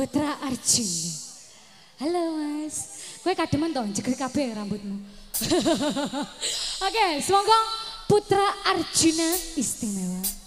Putra Arjuna. Halo Mas. Kowe kademen to jeger kabeh rambutmu. Oke, semoga Putra Arjuna istimewa.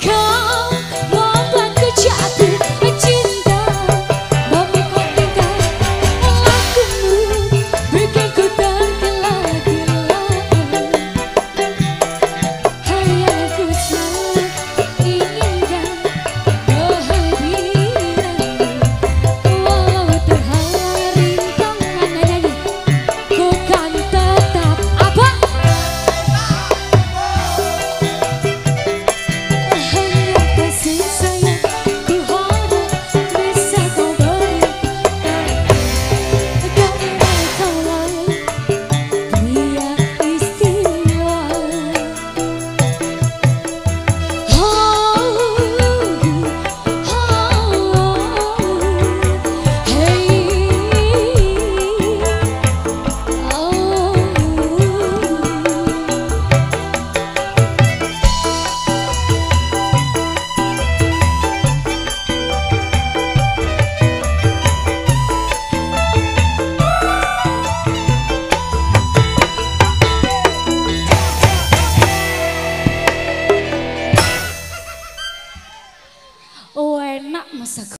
come. さか